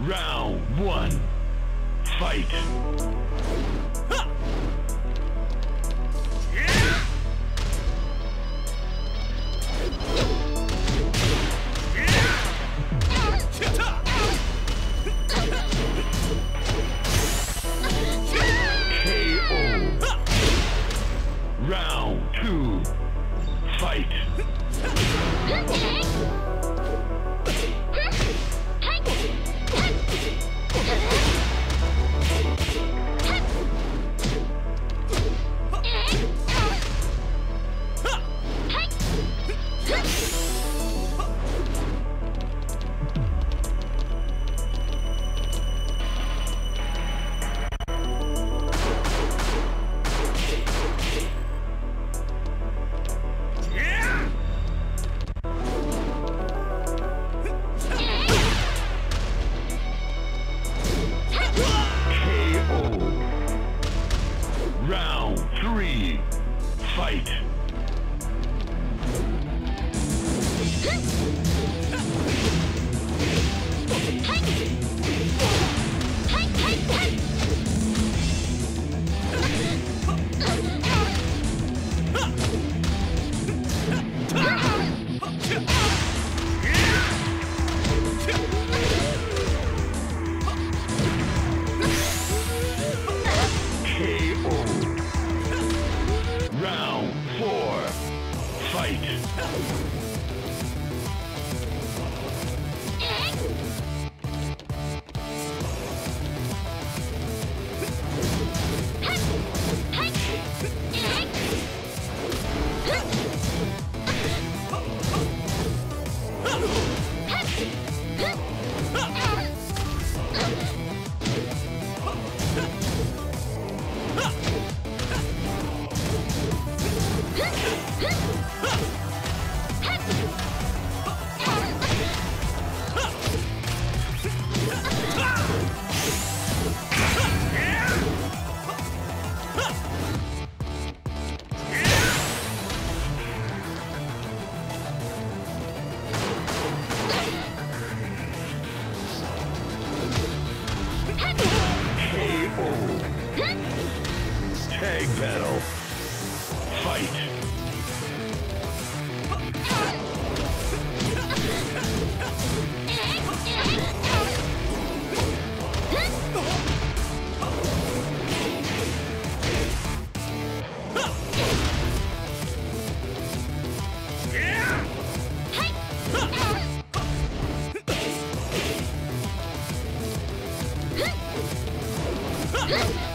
Round one. Fight. KO. Round two. Fight. Round three. Fight. Tag battle. Fight. うん